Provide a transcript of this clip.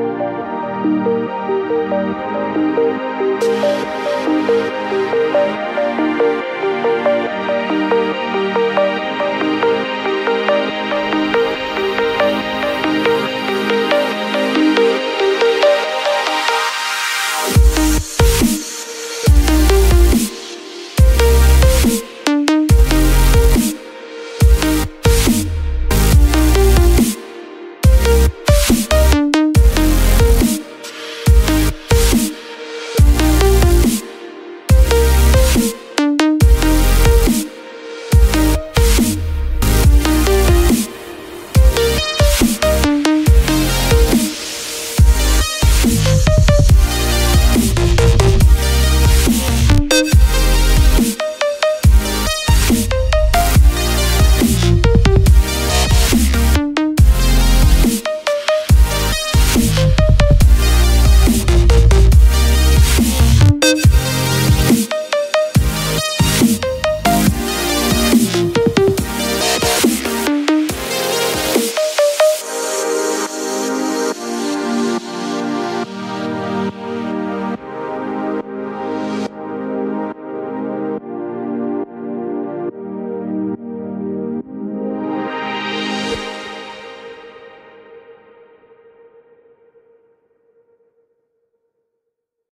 Música